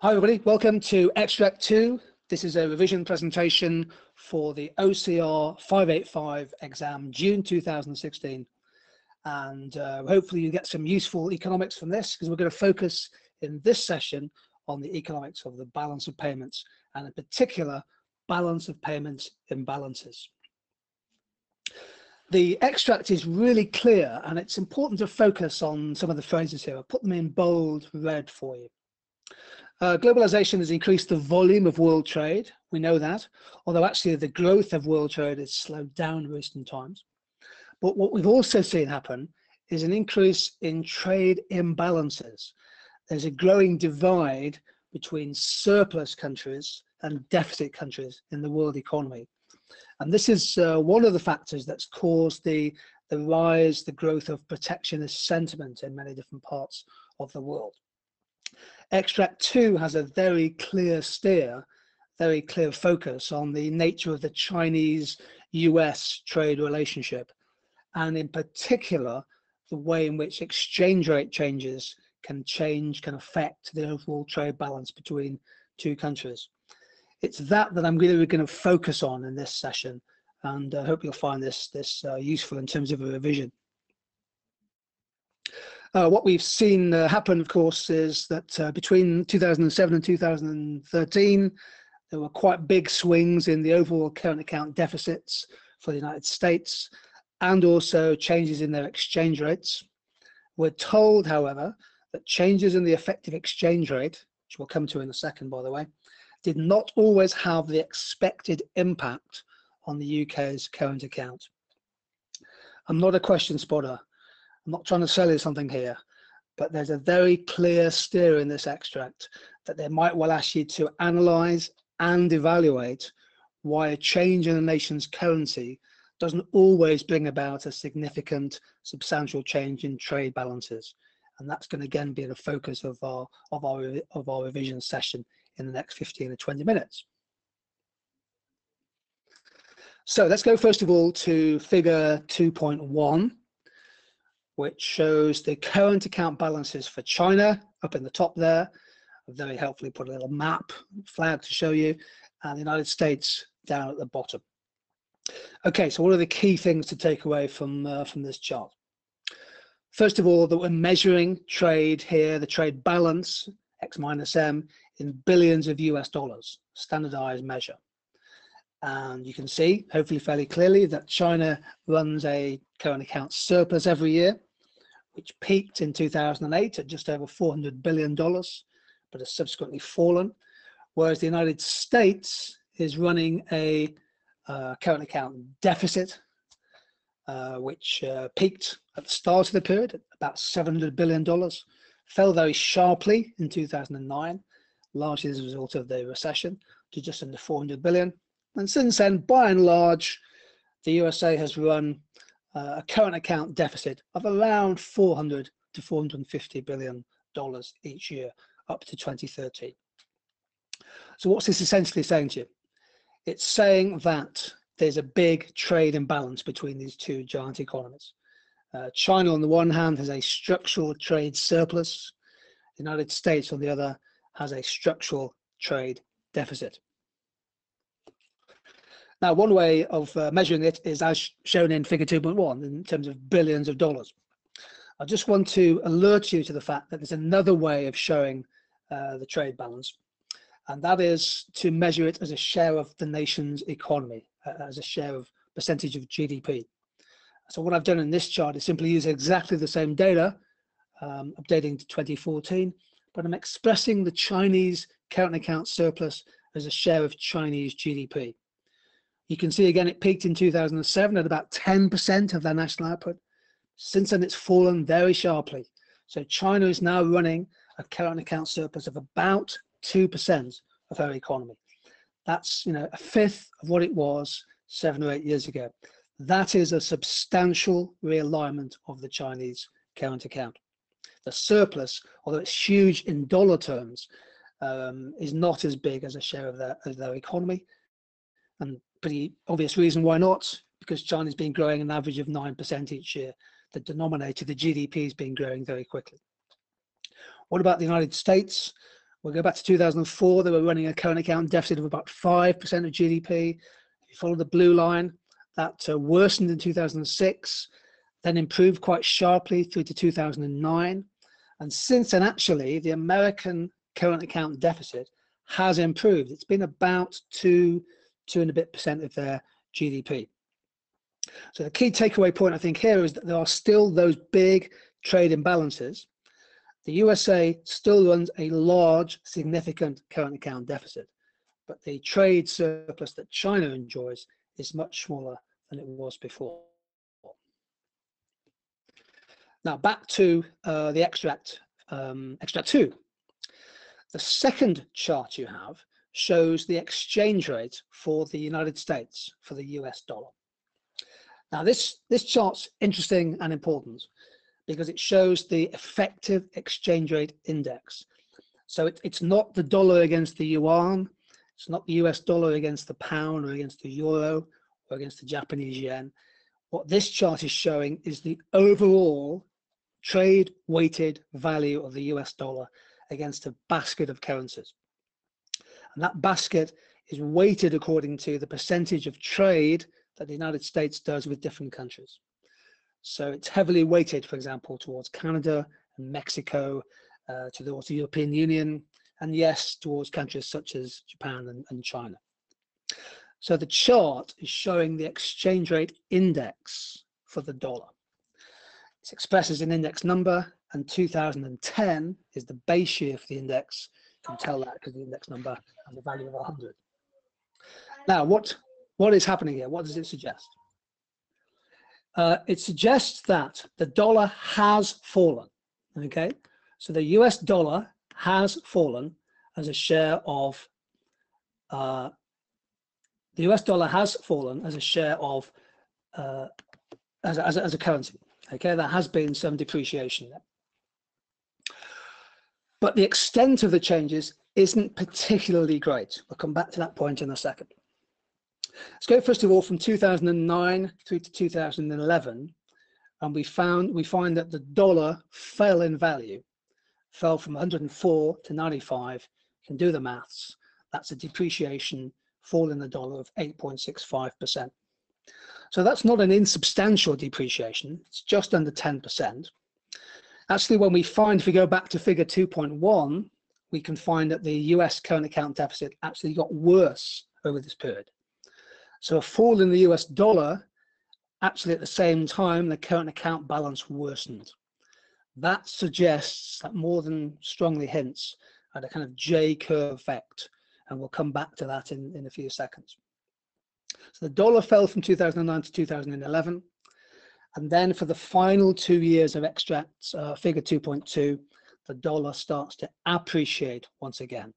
Hi everybody, welcome to Extract 2. This is a revision presentation for the OCR 585 exam, June 2016. And uh, hopefully you get some useful economics from this because we're going to focus in this session on the economics of the balance of payments and in particular, balance of payments imbalances. The extract is really clear and it's important to focus on some of the phrases here. I'll put them in bold red for you. Uh, globalization has increased the volume of world trade. We know that, although actually the growth of world trade has slowed down in recent times. But what we've also seen happen is an increase in trade imbalances. There's a growing divide between surplus countries and deficit countries in the world economy. And this is uh, one of the factors that's caused the, the rise, the growth of protectionist sentiment in many different parts of the world. Extract 2 has a very clear steer, very clear focus on the nature of the Chinese-US trade relationship, and in particular, the way in which exchange rate changes can change, can affect the overall trade balance between two countries. It's that that I'm really going to focus on in this session, and I hope you'll find this, this uh, useful in terms of a revision. Uh, what we've seen uh, happen, of course, is that uh, between 2007 and 2013, there were quite big swings in the overall current account deficits for the United States and also changes in their exchange rates. We're told, however, that changes in the effective exchange rate, which we'll come to in a second, by the way, did not always have the expected impact on the UK's current account. I'm not a question spotter. I'm not trying to sell you something here, but there's a very clear steer in this extract that they might well ask you to analyze and evaluate why a change in a nation's currency doesn't always bring about a significant substantial change in trade balances. And that's going to again be the focus of our of our of our revision session in the next 15 or 20 minutes. So let's go first of all to figure 2.1 which shows the current account balances for China up in the top there. I've very helpfully put a little map flag to show you, and the United States down at the bottom. Okay, so what are the key things to take away from, uh, from this chart? First of all, that we're measuring trade here, the trade balance, X minus M, in billions of US dollars, standardized measure. And you can see, hopefully fairly clearly, that China runs a current account surplus every year which peaked in 2008 at just over $400 billion, but has subsequently fallen. Whereas the United States is running a uh, current account deficit, uh, which uh, peaked at the start of the period at about $700 billion, fell very sharply in 2009, largely as a result of the recession, to just under 400 billion. And since then, by and large, the USA has run a current account deficit of around 400 to 450 billion dollars each year up to 2030. So what's this essentially saying to you? It's saying that there's a big trade imbalance between these two giant economies. Uh, China on the one hand has a structural trade surplus. The United States on the other has a structural trade deficit. Now, one way of uh, measuring it is as shown in figure 2.1 in terms of billions of dollars. I just want to alert you to the fact that there's another way of showing uh, the trade balance, and that is to measure it as a share of the nation's economy, uh, as a share of percentage of GDP. So what I've done in this chart is simply use exactly the same data, um, updating to 2014, but I'm expressing the Chinese current account surplus as a share of Chinese GDP. You can see again, it peaked in 2007 at about 10% of their national output. Since then, it's fallen very sharply. So China is now running a current account surplus of about 2% of her economy. That's you know a fifth of what it was seven or eight years ago. That is a substantial realignment of the Chinese current account. The surplus, although it's huge in dollar terms, um, is not as big as a share of their, of their economy. And pretty obvious reason why not, because China's been growing an average of 9% each year. The denominator, the GDP, has been growing very quickly. What about the United States? We'll go back to 2004. They were running a current account deficit of about 5% of GDP. If you follow the blue line, that uh, worsened in 2006, then improved quite sharply through to 2009. And since then, actually, the American current account deficit has improved. It's been about two, two and a bit percent of their GDP. So the key takeaway point I think here is that there are still those big trade imbalances. The USA still runs a large, significant current account deficit, but the trade surplus that China enjoys is much smaller than it was before. Now back to uh, the extract, um, extract two. The second chart you have shows the exchange rate for the United States for the US dollar. Now this, this chart's interesting and important because it shows the effective exchange rate index. So it, it's not the dollar against the yuan, it's not the US dollar against the pound or against the euro or against the Japanese yen. What this chart is showing is the overall trade weighted value of the US dollar against a basket of currencies. And that basket is weighted according to the percentage of trade that the United States does with different countries. So it's heavily weighted, for example, towards Canada and Mexico, uh, towards the European Union, and yes, towards countries such as Japan and, and China. So the chart is showing the exchange rate index for the dollar. It's expressed as an index number, and 2010 is the base year for the index. Can tell that because the index number and the value of 100. Now, what what is happening here? What does it suggest? Uh, it suggests that the dollar has fallen. Okay, so the US dollar has fallen as a share of uh, the US dollar has fallen as a share of uh, as, a, as, as a currency. Okay, there has been some depreciation there. But the extent of the changes isn't particularly great. We'll come back to that point in a second. Let's go first of all from 2009 through to 2011, and we found we find that the dollar fell in value, fell from 104 to 95. You can do the maths. That's a depreciation fall in the dollar of 8.65%. So that's not an insubstantial depreciation. It's just under 10%. Actually, when we find, if we go back to figure 2.1, we can find that the US current account deficit actually got worse over this period. So a fall in the US dollar, actually at the same time, the current account balance worsened. That suggests, that more than strongly hints at a kind of J curve effect. And we'll come back to that in, in a few seconds. So the dollar fell from 2009 to 2011. And then for the final two years of extracts, uh, figure 2.2, the dollar starts to appreciate once again.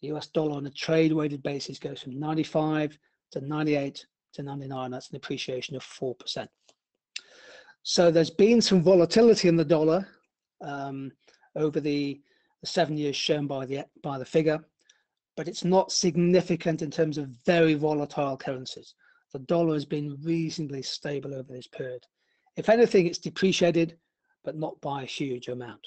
The US dollar on a trade weighted basis goes from 95 to 98 to 99. That's an appreciation of 4%. So there's been some volatility in the dollar um, over the, the, seven years shown by the by the figure, but it's not significant in terms of very volatile currencies. The dollar has been reasonably stable over this period. If anything, it's depreciated, but not by a huge amount.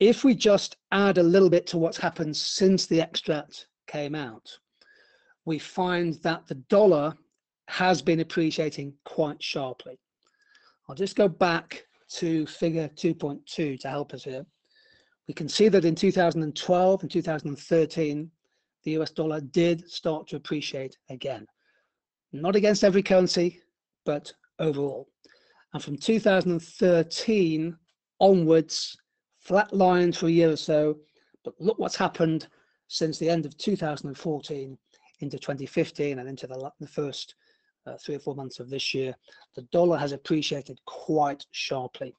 If we just add a little bit to what's happened since the extract came out, we find that the dollar has been appreciating quite sharply. I'll just go back to figure 2.2 to help us here. We can see that in 2012 and 2013, the US dollar did start to appreciate again. Not against every currency, but overall. And from 2013 onwards, flat line for a year or so, but look what's happened since the end of 2014 into 2015 and into the, the first uh, three or four months of this year, the dollar has appreciated quite sharply.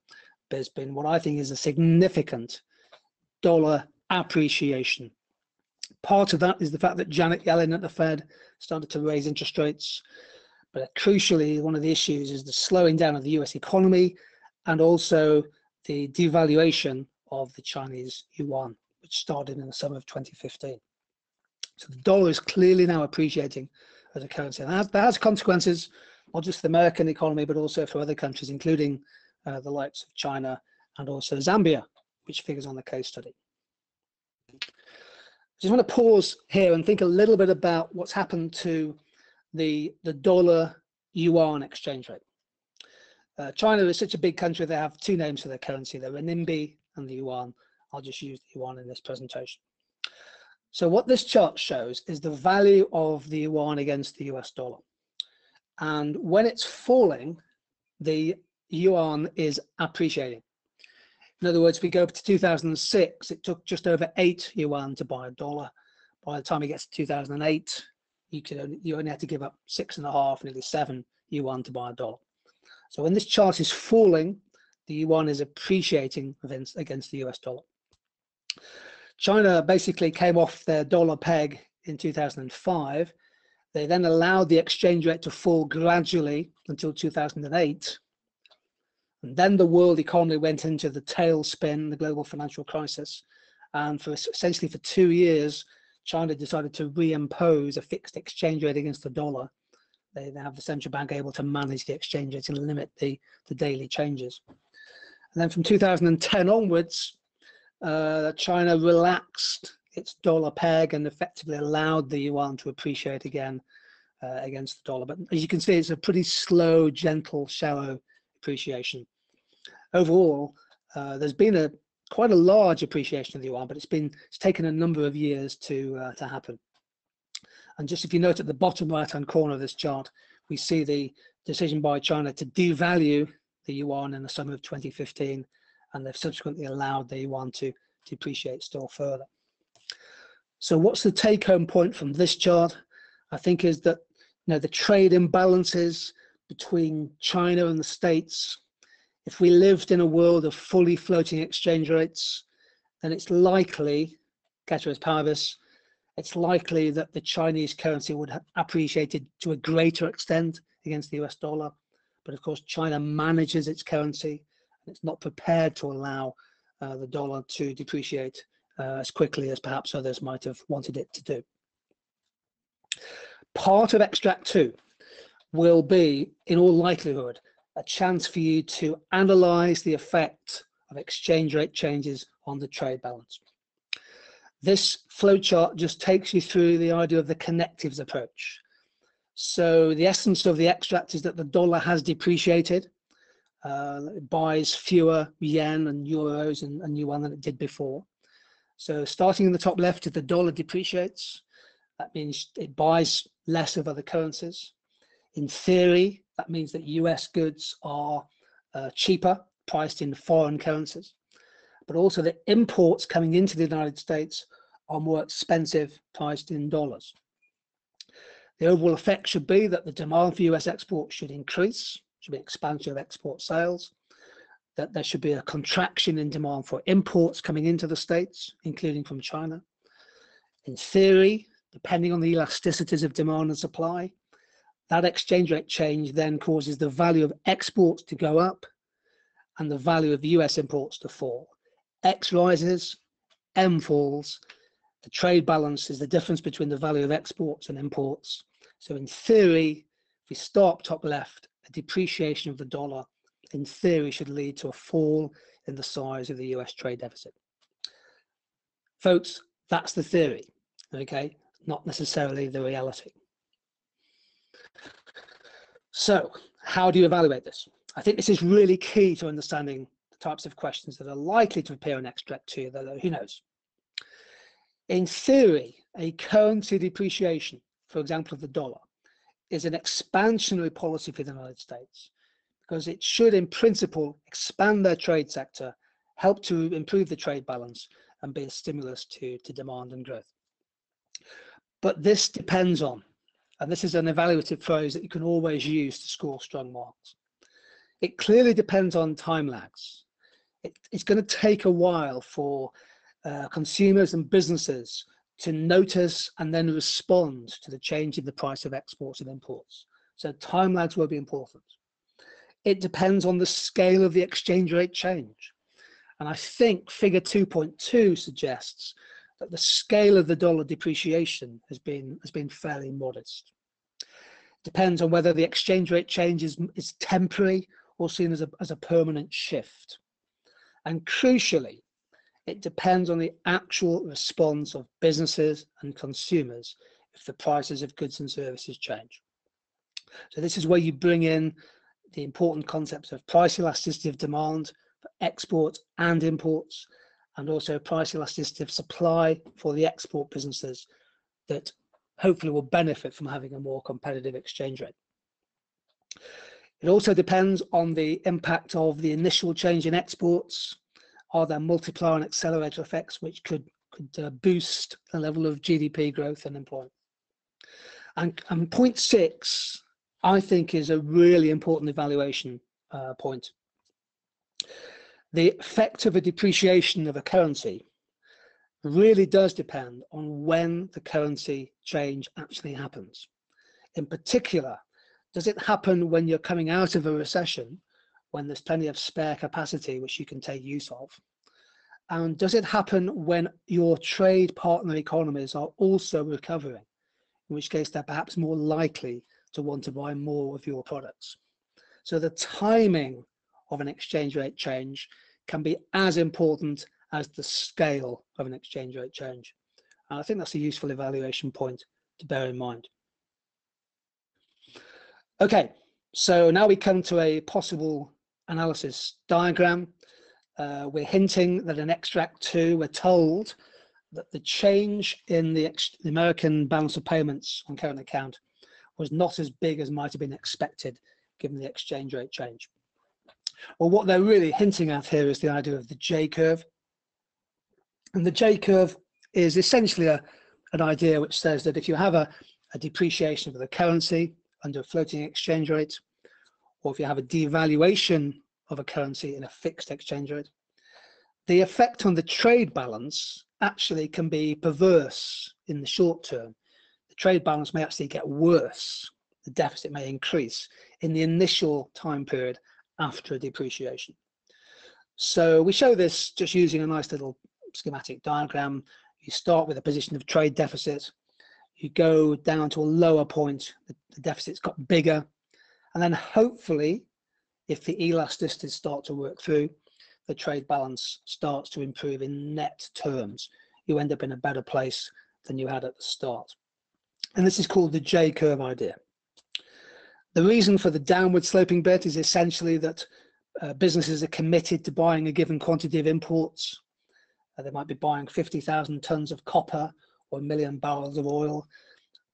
There's been what I think is a significant dollar appreciation. Part of that is the fact that Janet Yellen at the Fed started to raise interest rates. But crucially, one of the issues is the slowing down of the US economy and also the devaluation of the Chinese yuan, which started in the summer of 2015. So the dollar is clearly now appreciating as a currency. And that has, consequences, not just for the American economy, but also for other countries, including uh, the likes of China and also Zambia, which figures on the case study. I just want to pause here and think a little bit about what's happened to the, the dollar yuan exchange rate. Uh, China is such a big country, they have two names for their currency, the renminbi and the yuan. I'll just use the yuan in this presentation. So what this chart shows is the value of the yuan against the US dollar. And when it's falling, the yuan is appreciating. In other words, if we go to 2006, it took just over eight yuan to buy a dollar. By the time it gets to 2008, you could only, you only had to give up six and a half, nearly seven yuan to buy a dollar. So when this chart is falling, the yuan is appreciating against, against the US dollar. China basically came off their dollar peg in 2005. They then allowed the exchange rate to fall gradually until 2008. And then the world economy went into the tailspin, the global financial crisis. And for essentially for two years, China decided to reimpose a fixed exchange rate against the dollar they, have the central bank able to manage the exchange rate and limit the, the daily changes. And then from 2010 onwards, uh, China relaxed its dollar peg and effectively allowed the yuan to appreciate again uh, against the dollar. But as you can see, it's a pretty slow, gentle, shallow appreciation. Overall, uh, there's been a quite a large appreciation of the yuan, but it's been it's taken a number of years to uh, to happen. And just if you note at the bottom right hand corner of this chart, we see the decision by China to devalue the yuan in the summer of 2015, and they've subsequently allowed the yuan to depreciate still further. So what's the take home point from this chart? I think is that you know the trade imbalances between China and the States, if we lived in a world of fully floating exchange rates, then it's likely, ceteris paribus, it's likely that the Chinese currency would have appreciated to a greater extent against the US dollar. But of course, China manages its currency and it's not prepared to allow uh, the dollar to depreciate uh, as quickly as perhaps others might have wanted it to do. Part of extract two will be, in all likelihood, a chance for you to analyze the effect of exchange rate changes on the trade balance. This flowchart just takes you through the idea of the connectives approach. So the essence of the extract is that the dollar has depreciated. Uh, it buys fewer yen and euros and, and yuan than it did before. So starting in the top left, if the dollar depreciates, that means it buys less of other currencies. In theory, that means that US goods are uh, cheaper, priced in foreign currencies but also the imports coming into the United States are more expensive priced in dollars. The overall effect should be that the demand for US exports should increase, should be expansion of export sales, that there should be a contraction in demand for imports coming into the States, including from China. In theory, depending on the elasticities of demand and supply, that exchange rate change then causes the value of exports to go up and the value of US imports to fall. X rises, M falls. The trade balance is the difference between the value of exports and imports. So in theory, if we start top left, a depreciation of the dollar in theory should lead to a fall in the size of the US trade deficit. Folks, that's the theory, okay? Not necessarily the reality. So how do you evaluate this? I think this is really key to understanding the types of questions that are likely to appear in extract two, though who knows. In theory, a currency depreciation, for example, of the dollar, is an expansionary policy for the United States because it should, in principle, expand their trade sector, help to improve the trade balance, and be a stimulus to, to demand and growth. But this depends on, and this is an evaluative phrase that you can always use to score strong marks. It clearly depends on time lags it, it's going to take a while for uh, consumers and businesses to notice and then respond to the change in the price of exports and imports. So time lags will be important. It depends on the scale of the exchange rate change. And I think figure 2.2 suggests that the scale of the dollar depreciation has been, has been fairly modest. It depends on whether the exchange rate change is, is temporary or seen as a, as a permanent shift. And crucially, It depends on the actual response of businesses and consumers if the prices of goods and services change. So this is where you bring in the important concepts of price elasticity of demand for exports and imports, and also price elasticity of supply for the export businesses that hopefully will benefit from having a more competitive exchange rate. It also depends on the impact of the initial change in exports. Are there multiplier and accelerator effects which could, could uh, boost the level of GDP growth and employment? And, and point six, I think, is a really important evaluation uh, point. The effect of a depreciation of a currency really does depend on when the currency change actually happens. In particular, does it happen when you're coming out of a recession, when there's plenty of spare capacity which you can take use of? And does it happen when your trade partner economies are also recovering, in which case they're perhaps more likely to want to buy more of your products? So the timing of an exchange rate change can be as important as the scale of an exchange rate change. And I think that's a useful evaluation point to bear in mind. Okay, so now we come to a possible analysis diagram. Uh, we're hinting that in extract two, we're told that the change in the, the American balance of payments on current account was not as big as might have been expected given the exchange rate change. Well, what they're really hinting at here is the idea of the J curve. And the J curve is essentially a, an idea which says that if you have a, a depreciation of the currency under a floating exchange rate, or if you have a devaluation of a currency in a fixed exchange rate, the effect on the trade balance actually can be perverse in the short term. The trade balance may actually get worse. The deficit may increase in the initial time period after depreciation. So we show this just using a nice little schematic diagram. You start with a position of trade deficit, you go down to a lower point, the, deficit's got bigger, and then hopefully, if the elasticities start to work through, the trade balance starts to improve in net terms. You end up in a better place than you had at the start. And this is called the J curve idea. The reason for the downward sloping bit is essentially that uh, businesses are committed to buying a given quantity of imports uh, they might be buying 50,000 tons of copper or a million barrels of oil.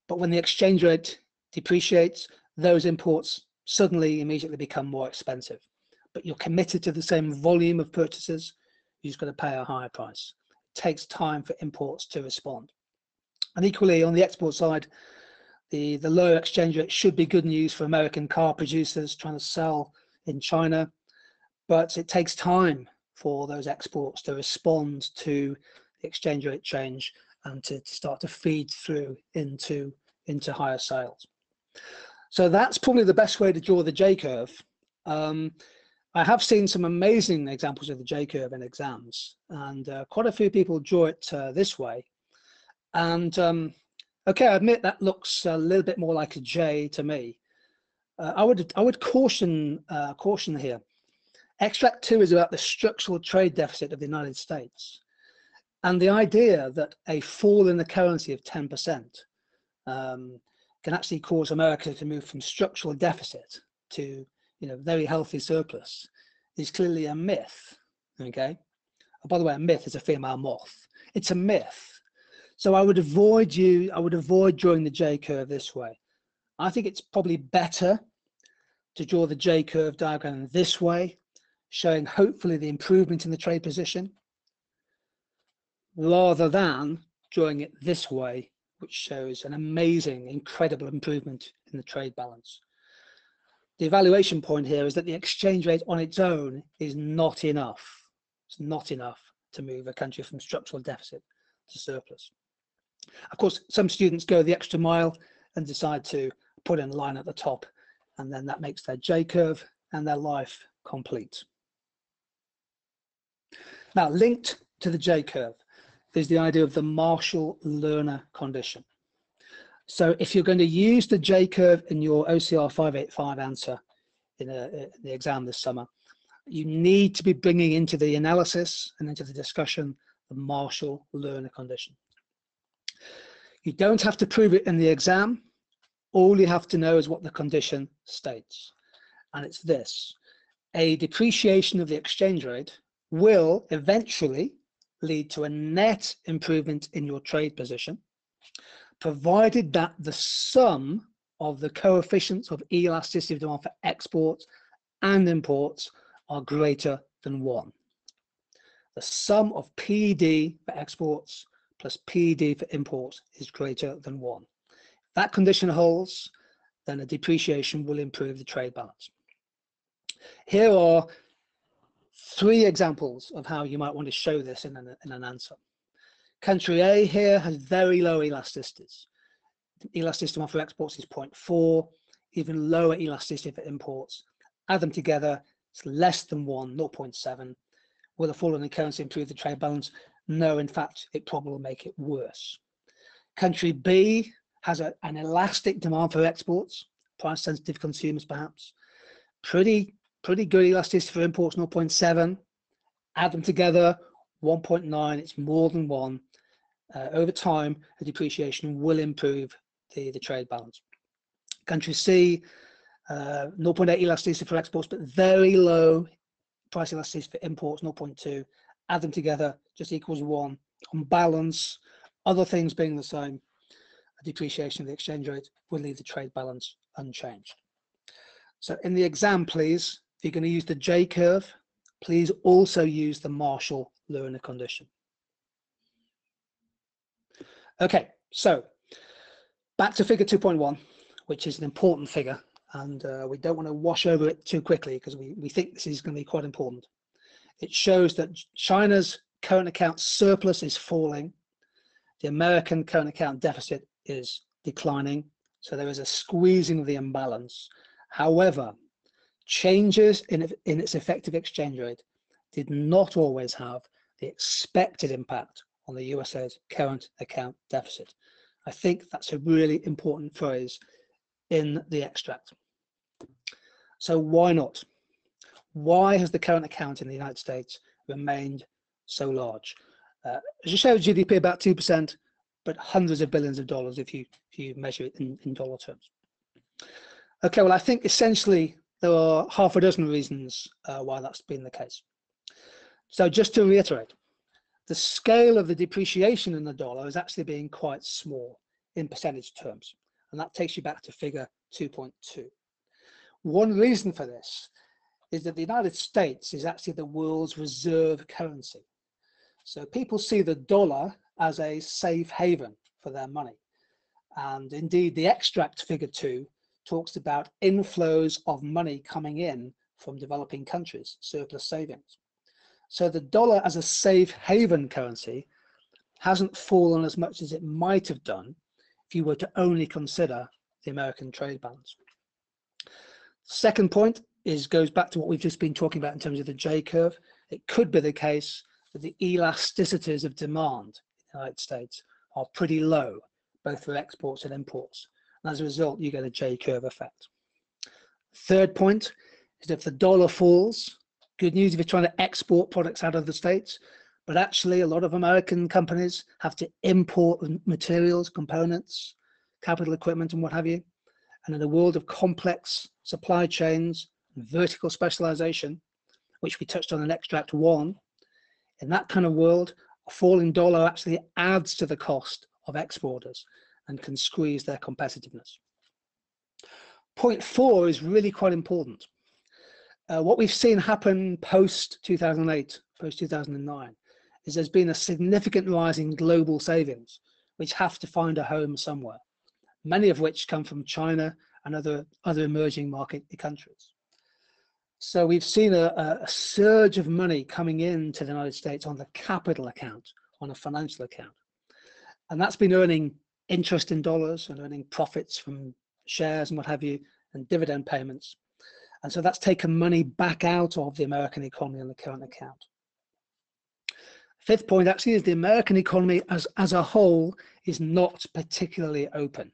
But when the exchange rate depreciates, those imports suddenly immediately become more expensive. But you're committed to the same volume of purchases, you just got to pay a higher price. It takes time for imports to respond. And equally on the export side, the, the lower exchange rate should be good news for American car producers trying to sell in China, but it takes time for those exports to respond to the exchange rate change and to, to start to feed through into, into higher sales. So that's probably the best way to draw the J curve. Um, I have seen some amazing examples of the J curve in exams, and uh, quite a few people draw it uh, this way. And um, okay, I admit that looks a little bit more like a J to me. Uh, I would I would caution uh, caution here. Extract two is about the structural trade deficit of the United States. And the idea that a fall in the currency of 10% um, can actually cause America to move from structural deficit to you know, very healthy surplus is clearly a myth, okay? Oh, by the way, a myth is a female moth. It's a myth. So I would avoid you, I would avoid drawing the J curve this way. I think it's probably better to draw the J curve diagram this way showing hopefully the improvement in the trade position, rather than drawing it this way, which shows an amazing, incredible improvement in the trade balance. The evaluation point here is that the exchange rate on its own is not enough. It's not enough to move a country from structural deficit to surplus. Of course, some students go the extra mile and decide to put in a line at the top, and then that makes their J curve and their life complete. Now, linked to the J-curve is the idea of the Marshall-Lerner condition. So if you're going to use the J-curve in your OCR 585 answer in, a, in the exam this summer, you need to be bringing into the analysis and into the discussion the Marshall-Lerner condition. You don't have to prove it in the exam. All you have to know is what the condition states. And it's this. A depreciation of the exchange rate will eventually lead to a net improvement in your trade position, provided that the sum of the coefficients of elasticity of demand for exports and imports are greater than one. The sum of PD for exports plus PD for imports is greater than one. If that condition holds, then a depreciation will improve the trade balance. Here are three examples of how you might want to show this in an, in an answer. Country A here has very low elasticities. Elasticity for exports is 0.4, even lower elasticity for imports. Add them together, it's less than 1, 0.7. Will a fall in the currency improve the trade balance? No, in fact, it probably will make it worse. Country B has a, an elastic demand for exports, price sensitive consumers perhaps. Pretty, pretty good elasticity for imports, 0.7. Add them together, 1.9, it's more than one. Uh, over time, a depreciation will improve the, the trade balance. Country C, uh, 0.8 elasticity for exports, but very low price elasticity for imports, 0.2. Add them together, just equals one. On balance, other things being the same, a depreciation of the exchange rate will leave the trade balance unchanged. So in the exam, please, if you're going to use the J curve, please also use the Marshall-Lerner condition. Okay, so back to figure 2.1, which is an important figure, and uh, we don't want to wash over it too quickly because we, we think this is going to be quite important. It shows that China's current account surplus is falling, the American current account deficit is declining, so there is a squeezing of the imbalance. However, changes in, in its effective exchange rate did not always have the expected impact on the USA's current account deficit. I think that's a really important phrase in the extract. So why not? Why has the current account in the United States remained so large? Uh, as you show GDP about 2%, but hundreds of billions of dollars if you, if you measure it in, in dollar terms. Okay, well, I think essentially there are half a dozen reasons uh, why that's been the case. So just to reiterate, the scale of the depreciation in the dollar is actually being quite small in percentage terms. And that takes you back to figure 2.2. One reason for this is that the United States is actually the world's reserve currency. So people see the dollar as a safe haven for their money. And indeed, the extract figure two talks about inflows of money coming in from developing countries, surplus savings. So the dollar as a safe haven currency hasn't fallen as much as it might have done if you were to only consider the American trade balance. Second point is goes back to what we've just been talking about in terms of the J curve. It could be the case that the elasticities of demand in the United States are pretty low, both for exports and imports. And as a result, you get a J curve effect. Third point is if the dollar falls, good news if you're trying to export products out of the States, but actually a lot of American companies have to import materials, components, capital equipment and what have you. And in a world of complex supply chains vertical specialization, which we touched on in extract one, in that kind of world, a falling dollar actually adds to the cost of exporters and can squeeze their competitiveness. Point four is really quite important uh, what we've seen happen post 2008, post 2009, is there's been a significant rise in global savings, which have to find a home somewhere, many of which come from China and other, other emerging market countries. So we've seen a, a surge of money coming into the United States on the capital account, on a financial account. And that's been earning interest in dollars and earning profits from shares and what have you, and dividend payments. And so that's taken money back out of the American economy on the current account. Fifth point actually is the American economy as, as a whole is not particularly open.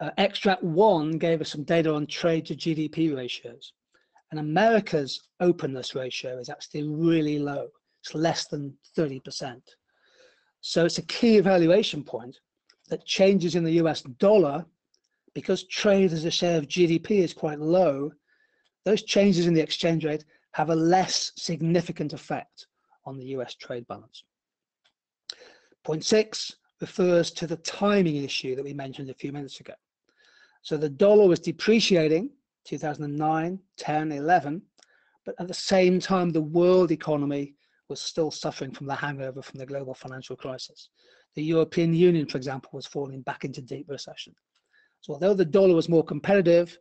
Uh, extract one gave us some data on trade to GDP ratios. And America's openness ratio is actually really low. It's less than 30%. So it's a key evaluation point that changes in the US dollar, because trade as a share of GDP is quite low, those changes in the exchange rate have a less significant effect on the US trade balance. Point six refers to the timing issue that we mentioned a few minutes ago. So the dollar was depreciating 2009, 10, 11, but at the same time, the world economy was still suffering from the hangover from the global financial crisis. The European Union, for example, was falling back into deep recession. So although the dollar was more competitive,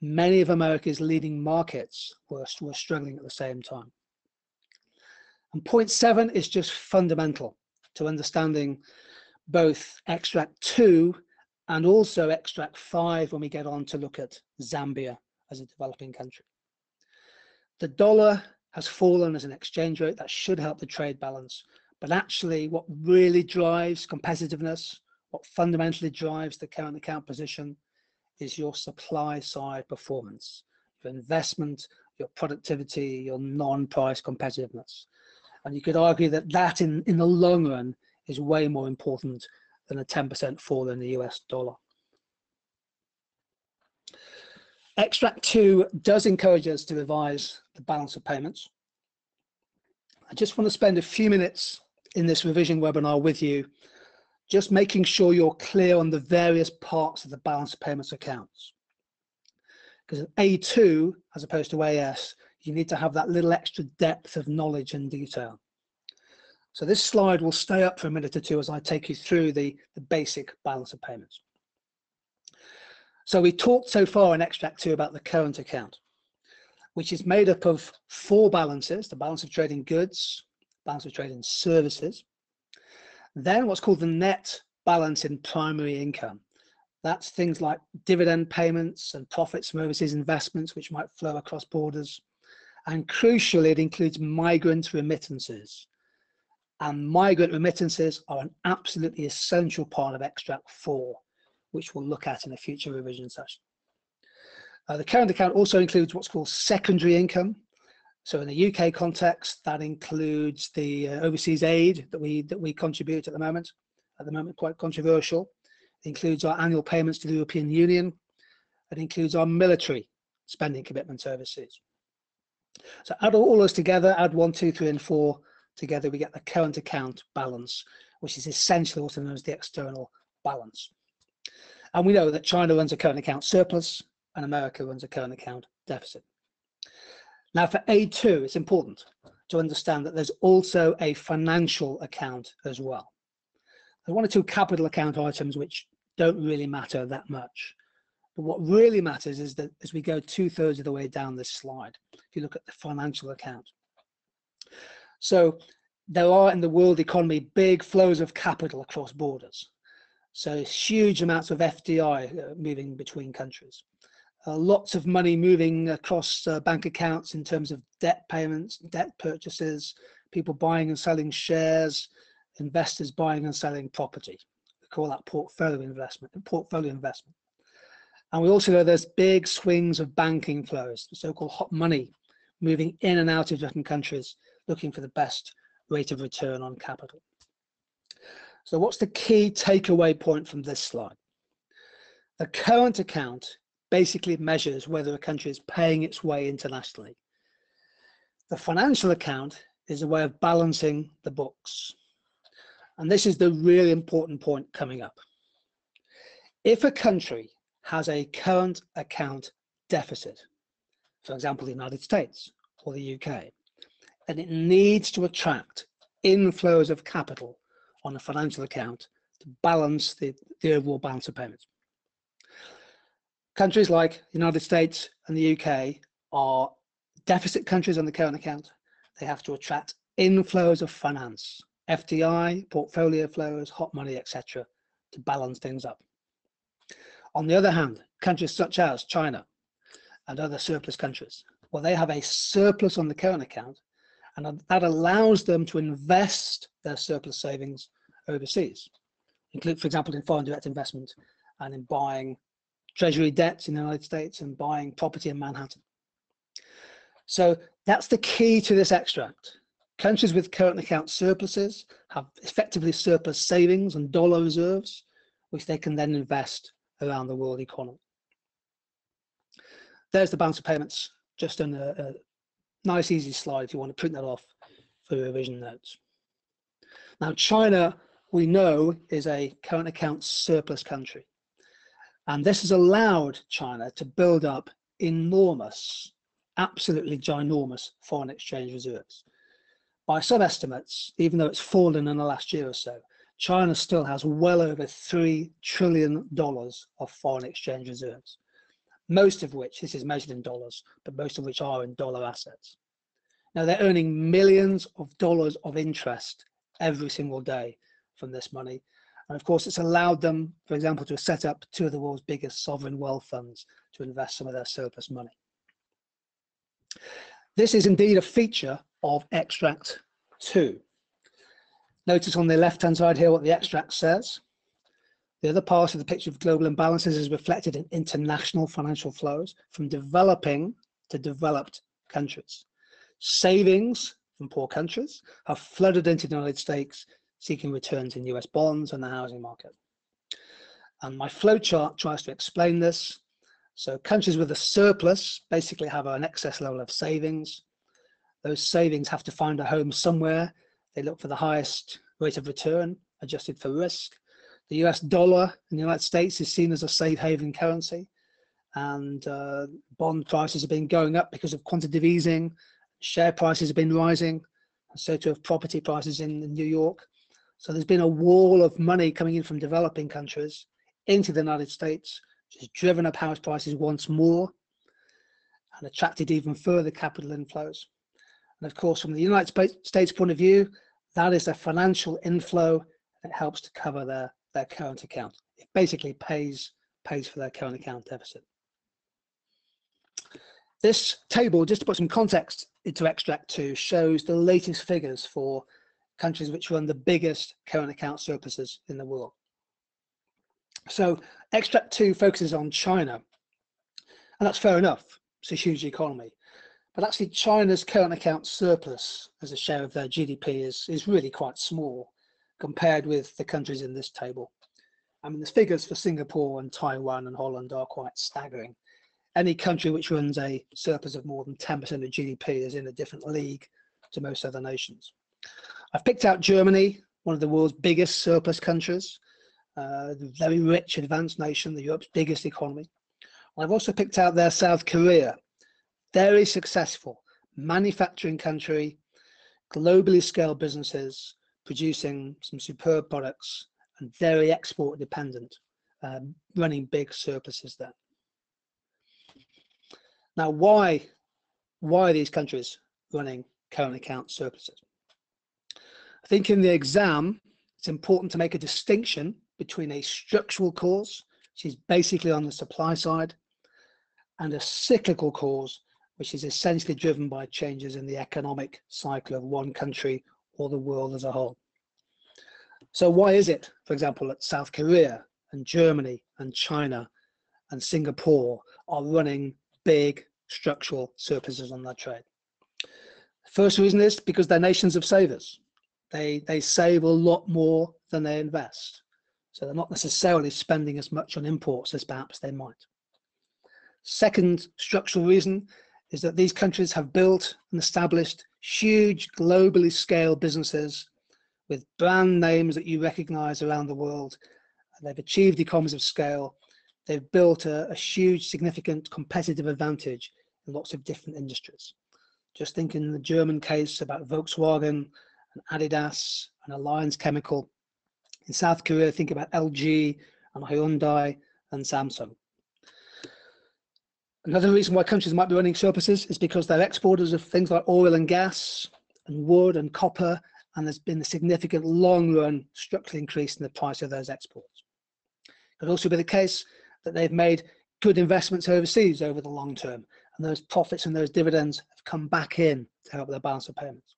many of America's leading markets were, were struggling at the same time. And point seven is just fundamental to understanding both extract two and also extract five when we get on to look at Zambia as a developing country. The dollar has fallen as an exchange rate that should help the trade balance, but actually what really drives competitiveness, what fundamentally drives the current account position is your supply side performance, your investment, your productivity, your non-price competitiveness. And you could argue that that in, in the long run is way more important than a 10% fall in the US dollar. Extract 2 does encourage us to revise the balance of payments. I just want to spend a few minutes in this revision webinar with you, just making sure you're clear on the various parts of the balance of payments accounts. Because A2, as opposed to AS, you need to have that little extra depth of knowledge and detail. So this slide will stay up for a minute or two as I take you through the, the basic balance of payments. So we talked so far in extract two about the current account, which is made up of four balances, the balance of trading goods, balance of trading services, then what's called the net balance in primary income. That's things like dividend payments and profits from overseas investments, which might flow across borders, and crucially, it includes migrant remittances. And migrant remittances are an absolutely essential part of extract four, which we'll look at in a future revision session. Uh, the current account also includes what's called secondary income. So in the UK context, that includes the uh, overseas aid that we that we contribute at the moment. At the moment, quite controversial. It includes our annual payments to the European Union. It includes our military spending commitment overseas. So add all those together, add one, two, three, and four together, we get the current account balance, which is essentially also known as the external balance. And we know that China runs a current account surplus and America runs a current account deficit. Now for A2, it's important to understand that there's also a financial account as well. There's one or two capital account items which don't really matter that much. But what really matters is that as we go two thirds of the way down this slide, if you look at the financial account. So there are in the world economy big flows of capital across borders. So huge amounts of FDI uh, moving between countries. Uh, lots of money moving across uh, bank accounts in terms of debt payments, debt purchases, people buying and selling shares, investors buying and selling property. We call that portfolio investment. Portfolio investment. And we also know there's big swings of banking flows, the so-called hot money, moving in and out of different countries, looking for the best rate of return on capital. So what's the key takeaway point from this slide? The current account basically measures whether a country is paying its way internationally. The financial account is a way of balancing the books. And this is the really important point coming up. If a country has a current account deficit, for example, the United States or the UK, and it needs to attract inflows of capital on a financial account to balance the, the overall balance of payments. Countries like the United States and the UK are deficit countries on the current account. They have to attract inflows of finance, FDI, portfolio flows, hot money, etc., to balance things up. On the other hand, countries such as China and other surplus countries, well, they have a surplus on the current account, and that allows them to invest their surplus savings overseas, include, for example, in foreign direct investment and in buying treasury debts in the United States and buying property in Manhattan. So that's the key to this extract. Countries with current account surpluses have effectively surplus savings and dollar reserves, which they can then invest around the world economy. There's the balance of payments, just a, a uh, nice, easy slide if you want to print that off for revision notes. Now, China, we know, is a current account surplus country. And this has allowed China to build up enormous, absolutely ginormous foreign exchange reserves. By some estimates, even though it's fallen in the last year or so, China still has well over $3 trillion of foreign exchange reserves, most of which, this is measured in dollars, but most of which are in dollar assets. Now they're earning millions of dollars of interest every single day from this money. And of course, it's allowed them, for example, to set up two of the world's biggest sovereign wealth funds to invest some of their surplus money. This is indeed a feature of extract two. Notice on the left-hand side here what the extract says. The other part of the picture of global imbalances is reflected in international financial flows from developing to developed countries. Savings from poor countries have flooded into the United States seeking returns in US bonds and the housing market. And my flowchart tries to explain this. So countries with a surplus basically have an excess level of savings. Those savings have to find a home somewhere. They look for the highest rate of return adjusted for risk. The US dollar in the United States is seen as a safe haven currency and uh, bond prices have been going up because of quantitative easing. Share prices have been rising, and so too have property prices in, New York. So there's been a wall of money coming in from developing countries into the United States, which has driven up house prices once more and attracted even further capital inflows. And of course, from the United States point of view, that is a financial inflow that helps to cover their, their current account. It basically pays, pays for their current account deficit. This table, just to put some context into extract two, shows the latest figures for countries which run the biggest current account surpluses in the world. So extract two focuses on China, and that's fair enough. It's a huge economy. But actually China's current account surplus as a share of their GDP is, is really quite small compared with the countries in this table. I mean, the figures for Singapore and Taiwan and Holland are quite staggering. Any country which runs a surplus of more than 10% of GDP is in a different league to most other nations. I've picked out Germany, one of the world's biggest surplus countries, uh, the very rich advanced nation, the Europe's biggest economy. I've also picked out there South Korea, very successful manufacturing country, globally scaled businesses, producing some superb products and very export dependent, um, running big surpluses there. Now, why, why are these countries running current account surpluses? I think in the exam, it's important to make a distinction between a structural cause, which is basically on the supply side, and a cyclical cause, which is essentially driven by changes in the economic cycle of one country or the world as a whole. So why is it, for example, that South Korea and Germany and China and Singapore are running big structural surpluses on their trade? First reason is because they're nations of savers. They, they save a lot more than they invest. So they're not necessarily spending as much on imports as perhaps they might. Second structural reason is that these countries have built and established huge globally scaled businesses with brand names that you recognize around the world. They've achieved economies of scale. They've built a, a huge, significant competitive advantage in lots of different industries. Just think in the German case about Volkswagen and Adidas and Alliance Chemical. In South Korea, think about LG and Hyundai and Samsung. Another reason why countries might be running surpluses is because they're exporters of things like oil and gas and wood and copper, and there's been a significant long run structural increase in the price of those exports. It could also be the case that they've made good investments overseas over the long term, and those profits and those dividends have come back in to help their balance of payments.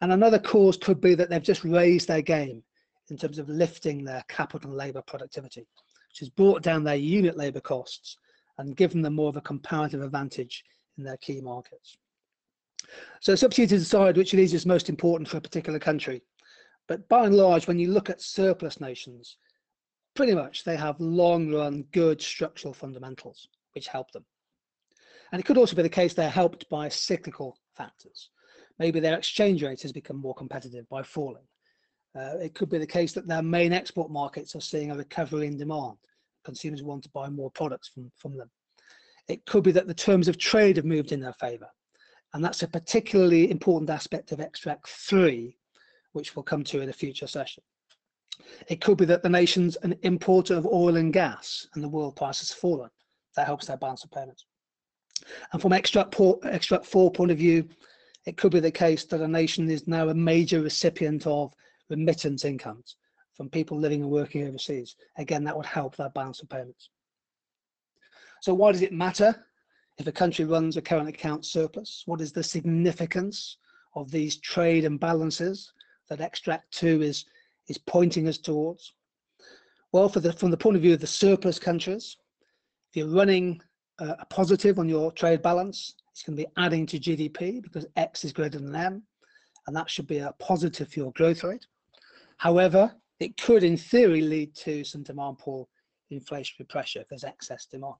And another cause could be that they've just raised their game in terms of lifting their capital and labour productivity, which has brought down their unit labour costs and given them more of a comparative advantage in their key markets. So to decide which of these is most important for a particular country. But by and large, when you look at surplus nations, pretty much they have long run good structural fundamentals which help them. And it could also be the case they're helped by cyclical factors. Maybe their exchange rate has become more competitive by falling. Uh, it could be the case that their main export markets are seeing a recovery in demand. Consumers want to buy more products from, from them. It could be that the terms of trade have moved in their favour. And that's a particularly important aspect of extract three, which we'll come to in a future session. It could be that the nation's an importer of oil and gas and the world price has fallen. That helps their balance of payments. And from extract, extract four point of view, it could be the case that a nation is now a major recipient of remittance incomes from people living and working overseas. Again, that would help their balance of payments. So why does it matter if a country runs a current account surplus? What is the significance of these trade imbalances that extract two is, is pointing us towards? Well, the, from the point of view of the surplus countries, if you're running a, a positive on your trade balance, it's going to be adding to GDP because X is greater than M, and that should be a positive for your growth rate. However, it could, in theory, lead to some demand pull inflationary pressure if there's excess demand.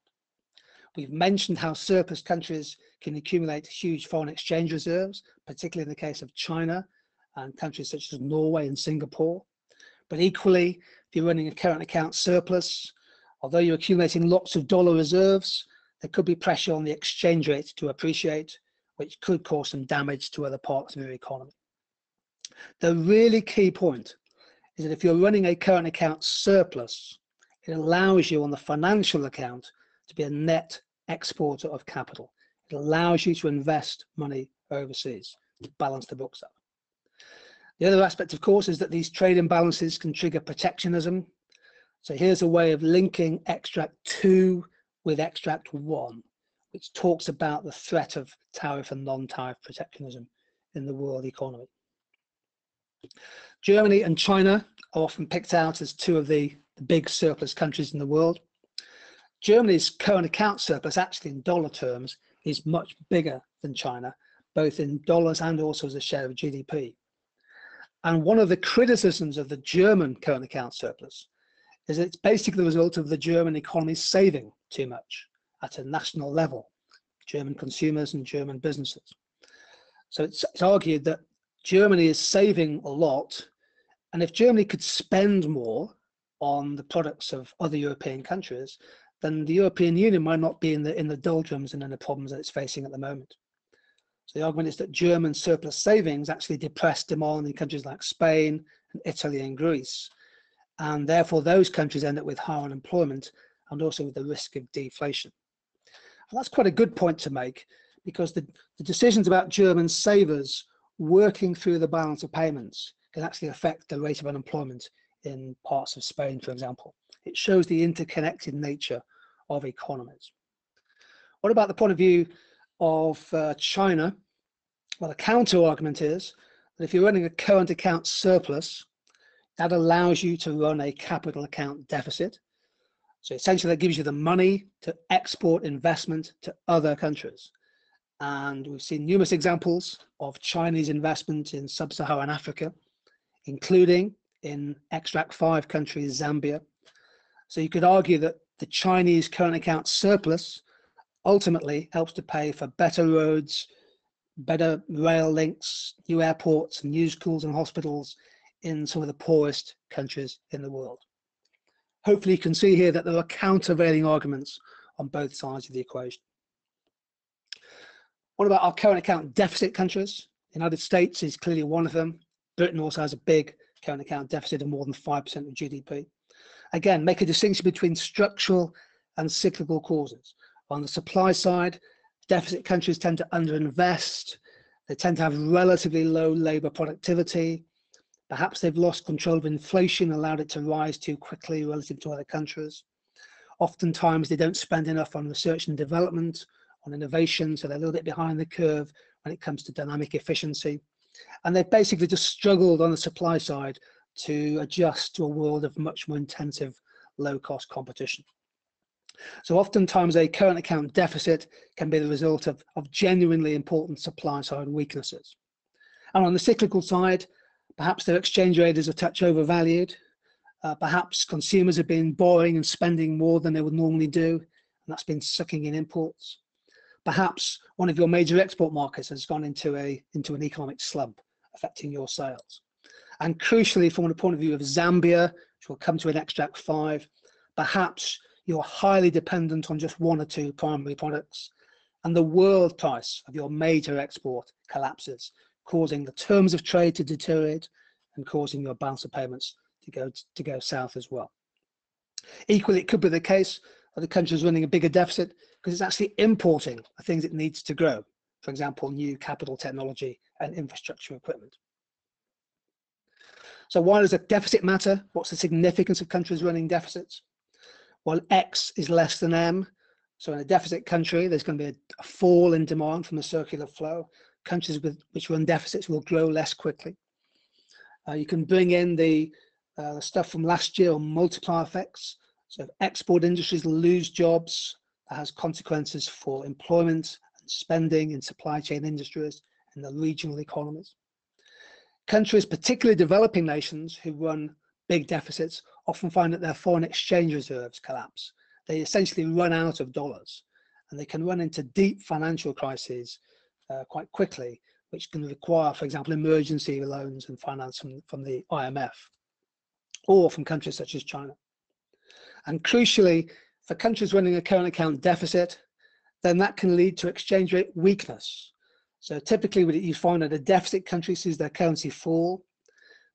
We've mentioned how surplus countries can accumulate huge foreign exchange reserves, particularly in the case of China and countries such as Norway and Singapore. But equally, if you're running a current account surplus, although you're accumulating lots of dollar reserves, there could be pressure on the exchange rate to appreciate, which could cause some damage to other parts of your economy. The really key point is that if you're running a current account surplus, it allows you on the financial account to be a net exporter of capital. It allows you to invest money overseas to balance the books up. The other aspect, of course, is that these trade imbalances can trigger protectionism. So here's a way of linking extract two with extract one, which talks about the threat of tariff and non-tariff protectionism in the world economy. Germany and China are often picked out as two of the, the big surplus countries in the world. Germany's current account surplus, actually in dollar terms, is much bigger than China, both in dollars and also as a share of GDP. And one of the criticisms of the German current account surplus is it's basically the result of the German economy saving too much at a national level, German consumers and German businesses. So it's, it's argued that Germany is saving a lot, and if Germany could spend more on the products of other European countries, then the European Union might not be in the in the doldrums and in the problems that it's facing at the moment. So the argument is that German surplus savings actually depress demand in countries like Spain and Italy and Greece, and therefore those countries end up with higher unemployment and also with the risk of deflation. And that's quite a good point to make because the, the decisions about German savers working through the balance of payments can actually affect the rate of unemployment in parts of Spain, for example. It shows the interconnected nature of economies. What about the point of view of uh, China? Well, the counter argument is that if you're running a current account surplus, that allows you to run a capital account deficit. So essentially, that gives you the money to export investment to other countries. And we've seen numerous examples of Chinese investment in sub-Saharan Africa, including in extract five countries, Zambia. So you could argue that the Chinese current account surplus ultimately helps to pay for better roads, better rail links, new airports, new schools and hospitals in some of the poorest countries in the world. Hopefully you can see here that there are countervailing arguments on both sides of the equation. What about our current account deficit countries? The United States is clearly one of them. Britain also has a big current account deficit of more than 5% of GDP. Again, make a distinction between structural and cyclical causes. On the supply side, deficit countries tend to underinvest. They tend to have relatively low labor productivity. Perhaps they've lost control of inflation, allowed it to rise too quickly relative to other countries. Oftentimes, they don't spend enough on research and development on innovation, so they're a little bit behind the curve when it comes to dynamic efficiency. And they've basically just struggled on the supply side to adjust to a world of much more intensive low cost competition. So oftentimes a current account deficit can be the result of, of genuinely important supply side weaknesses. And on the cyclical side, perhaps their exchange rate is a touch overvalued. Uh, perhaps consumers have been borrowing and spending more than they would normally do, and that's been sucking in imports. Perhaps one of your major export markets has gone into a into an economic slump, affecting your sales. And crucially, from the point of view of Zambia, which we'll come to in extract five, perhaps you're highly dependent on just one or two primary products, and the world price of your major export collapses, causing the terms of trade to deteriorate and causing your balance of payments to go to go south as well. Equally, it could be the case that the country is running a bigger deficit because it's actually importing the things it needs to grow. For example, new capital technology and infrastructure equipment. So why does a deficit matter? What's the significance of countries running deficits? Well, X is less than M. So in a deficit country, there's going to be a, fall in demand from the circular flow. Countries with, which run deficits will grow less quickly. Uh, you can bring in the, uh, the stuff from last year on multiplier effects. So if export industries lose jobs, that has consequences for employment and spending in supply chain industries and the regional economies. Countries, particularly developing nations who run big deficits, often find that their foreign exchange reserves collapse. They essentially run out of dollars and they can run into deep financial crises uh, quite quickly, which can require, for example, emergency loans and finance from, from the IMF or from countries such as China. And crucially, for countries running a current account deficit, then that can lead to exchange rate weakness. So typically you find that a deficit country sees their currency fall.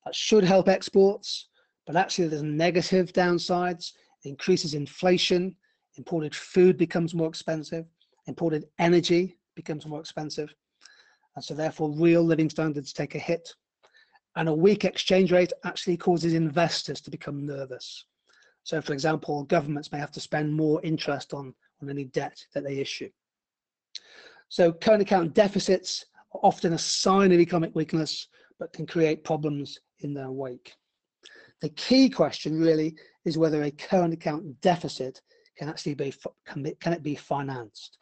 That should help exports, but actually there's negative downsides. It increases inflation, imported food becomes more expensive, imported energy becomes more expensive. And so therefore real living standards take a hit. And a weak exchange rate actually causes investors to become nervous. So for example, governments may have to spend more interest on, on any debt that they issue. So current account deficits are often a sign of economic weakness, but can create problems in their wake. The key question really is whether a current account deficit can actually be, can it be financed?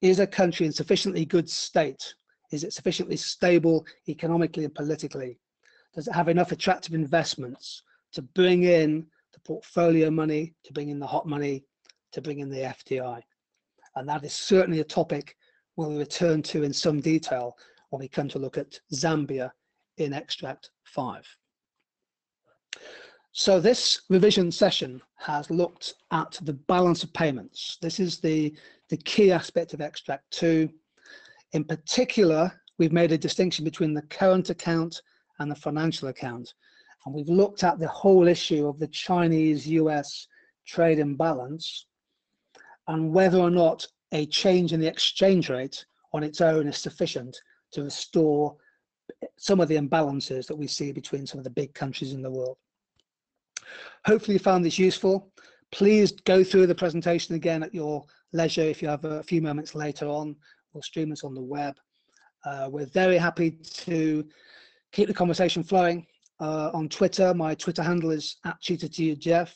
Is a country in sufficiently good state? Is it sufficiently stable economically and politically? Does it have enough attractive investments to bring in the portfolio money, to bring in the hot money, to bring in the FDI? And that is certainly a topic we'll return to in some detail when we come to look at Zambia in extract five. So this revision session has looked at the balance of payments. This is the, the key aspect of extract two. In particular, we've made a distinction between the current account and the financial account. And we've looked at the whole issue of the Chinese-US trade imbalance and whether or not a change in the exchange rate on its own is sufficient to restore some of the imbalances that we see between some of the big countries in the world. Hopefully you found this useful. Please go through the presentation again at your leisure if you have a few moments later on. We'll stream this on the web. Uh, we're very happy to keep the conversation flowing. Uh, on Twitter, my Twitter handle is at tutor to you, Geoff.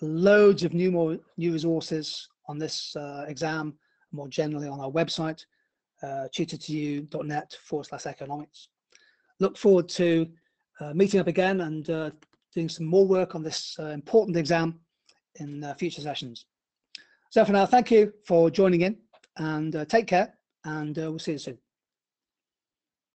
Loads of new more new resources on this uh, exam, more generally on our website, uh, tutor2u.net forward slash economics. Look forward to uh, meeting up again and uh, doing some more work on this uh, important exam in uh, future sessions. So for now, thank you for joining in and take care and we'll see you soon.